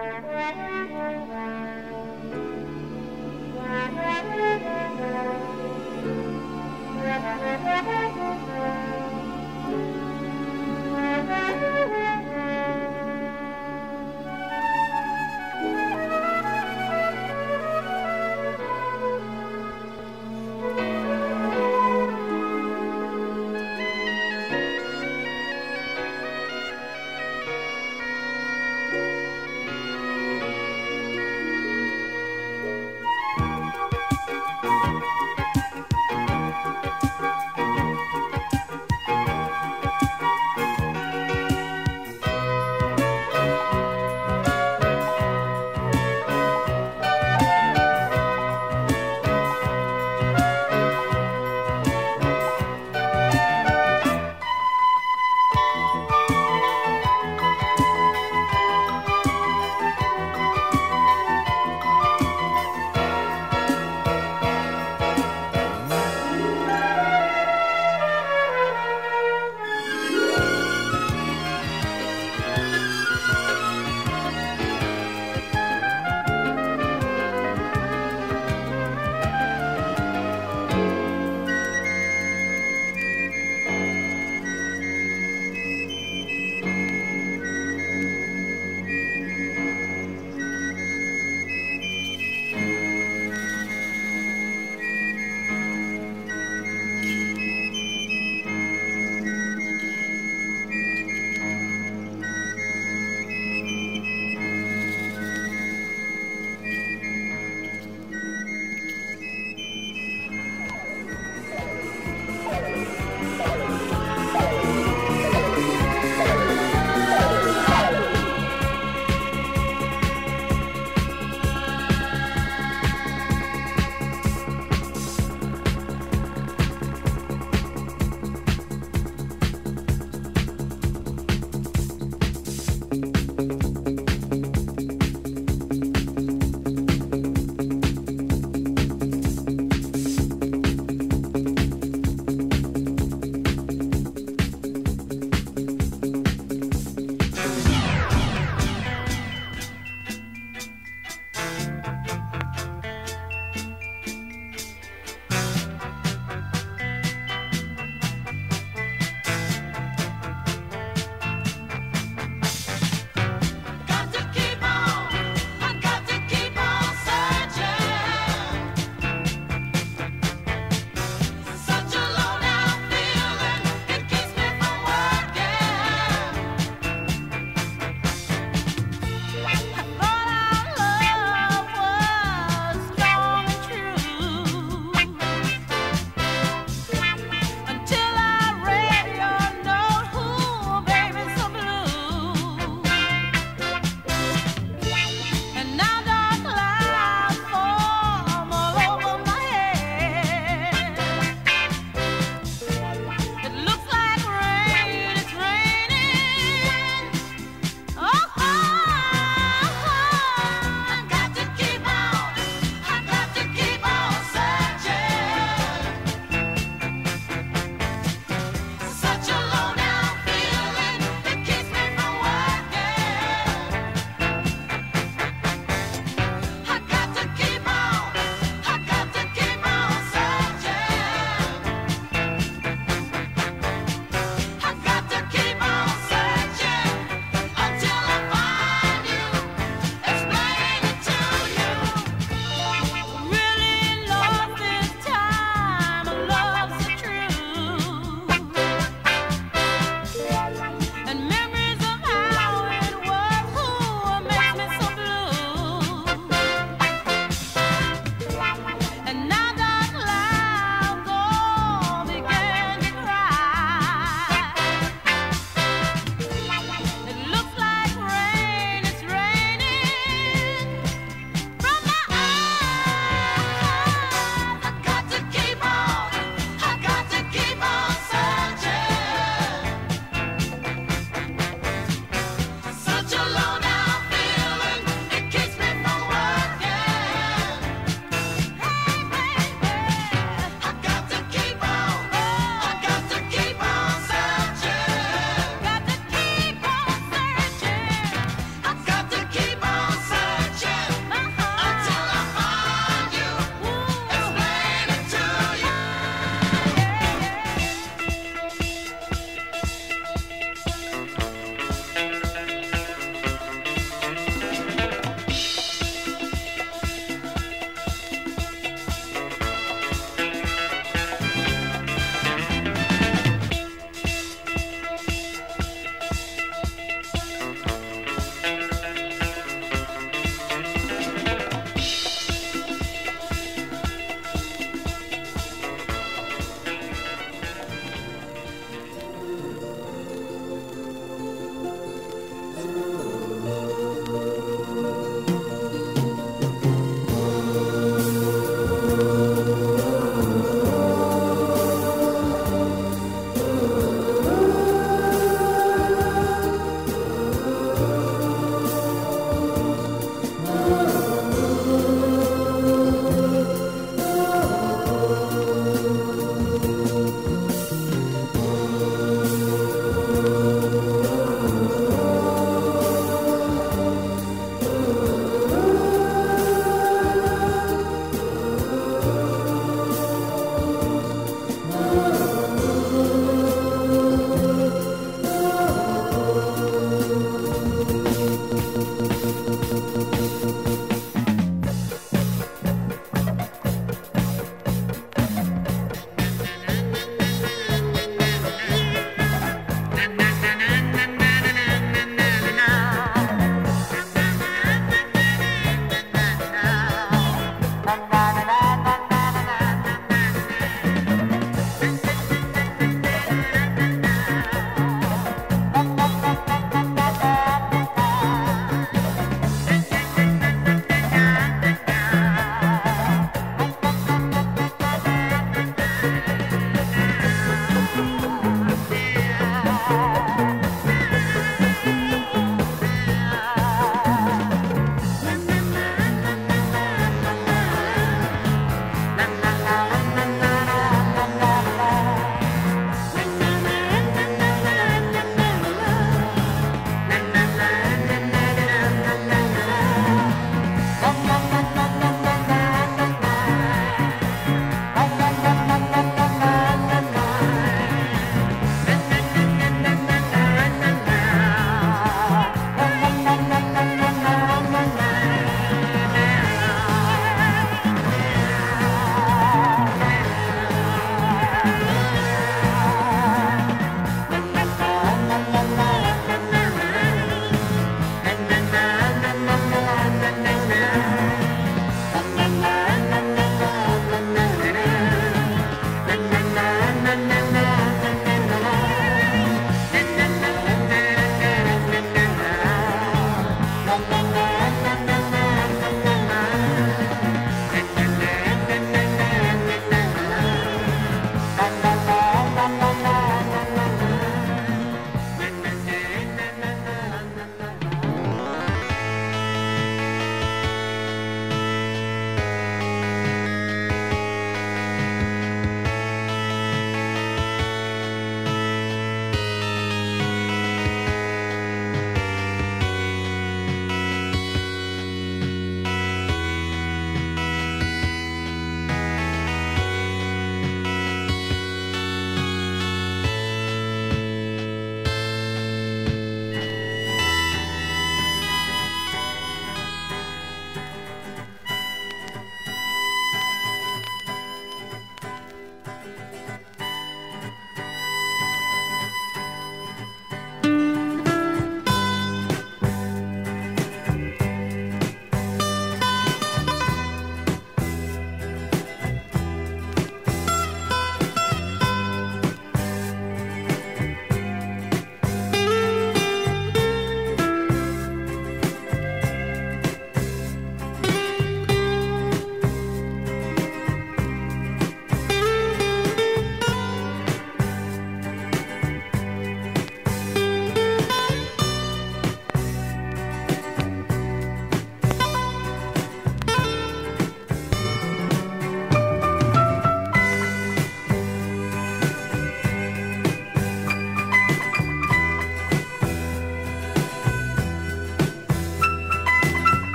Thank you.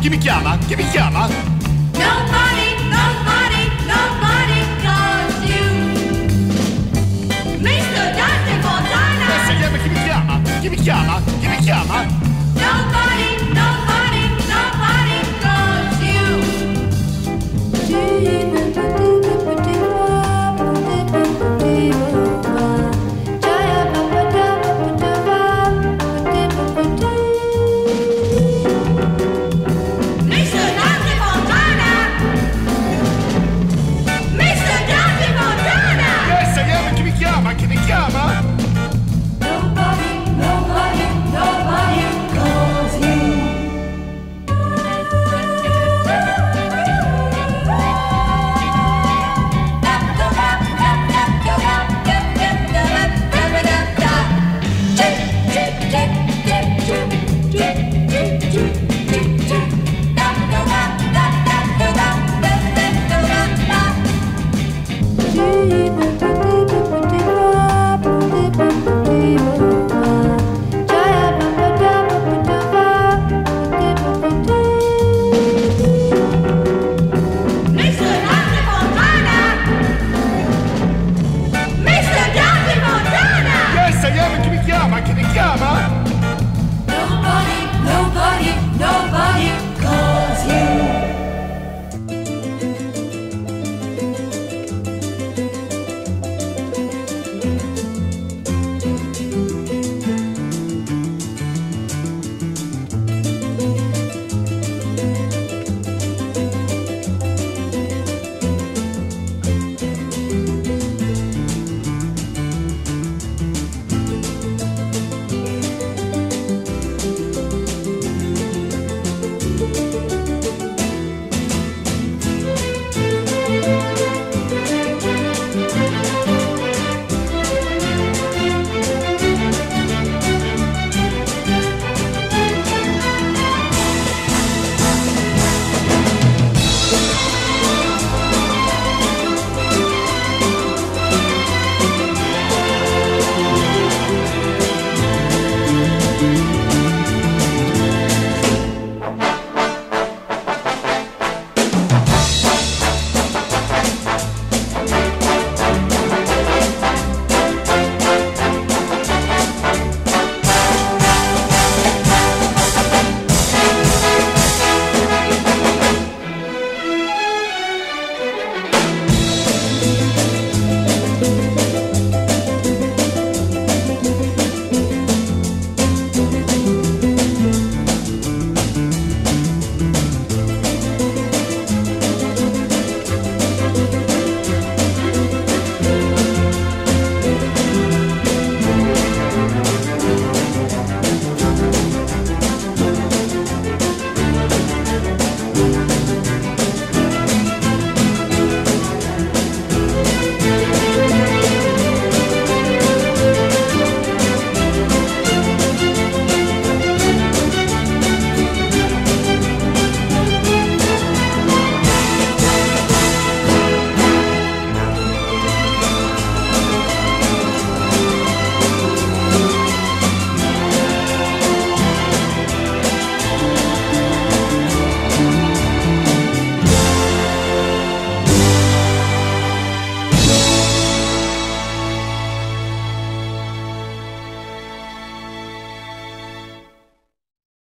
give me Gamma, give me Gamma. Gamma!